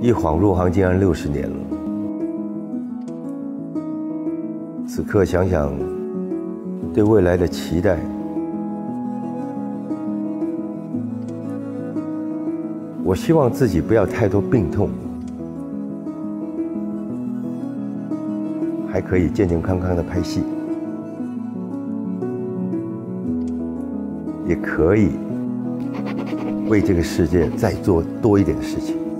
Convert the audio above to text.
一晃入行竟然六十年了。此刻想想，对未来的期待，我希望自己不要太多病痛，还可以健健康康的拍戏，也可以为这个世界再做多一点事情。